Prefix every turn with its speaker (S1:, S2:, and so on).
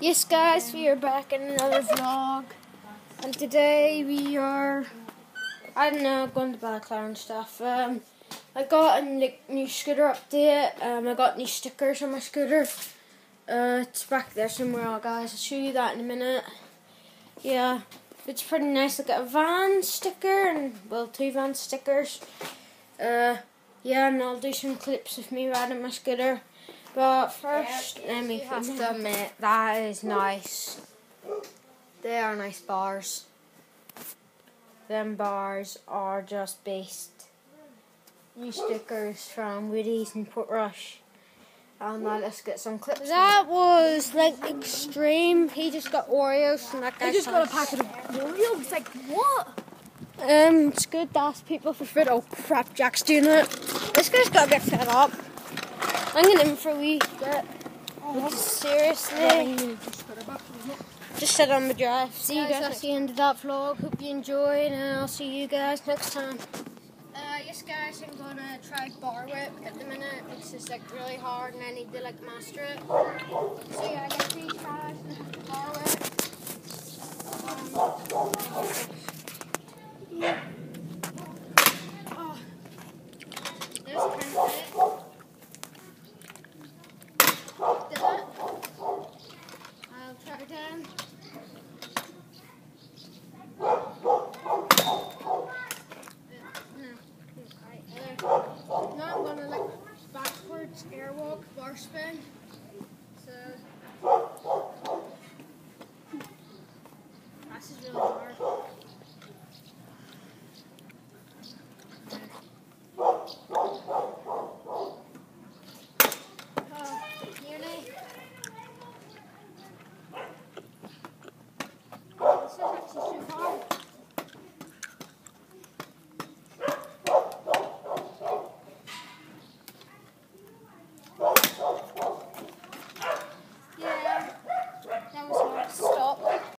S1: Yes, guys, we are back in another vlog, and today we are, I don't know, going to Ballyclare and stuff. Um, I got a new scooter update. Um, I got new stickers on my scooter. Uh, it's back there somewhere, guys. I'll show you that in a minute. Yeah, it's pretty nice. I got a van sticker and well, two van stickers. Uh, yeah, and I'll do some clips of me riding my scooter. But first, let me have to admit that is nice. They are nice bars. Them bars are just based. New stickers from Woody's and Portrush. And now let's get some clips. That was like extreme. He just got Oreos and that guy I just got a packet of
S2: Oreos. Like what?
S1: Um, it's good to ask people for food. Oh crap, Jack's doing it. This guy's gotta get fed up. I'm gonna him for a wee bit.
S2: Oh,
S1: seriously. Just sit on the drive. See guys, you guys. That's the end of that vlog. Hope you enjoyed, and I'll see you guys next time. Uh, yes, guys, I'm gonna try bar whip at the minute, which is like really hard, and I need to like master it. So
S2: yeah, I got three tries bar whip.
S1: Um, again. Not gonna like backwards airwalk bar spin.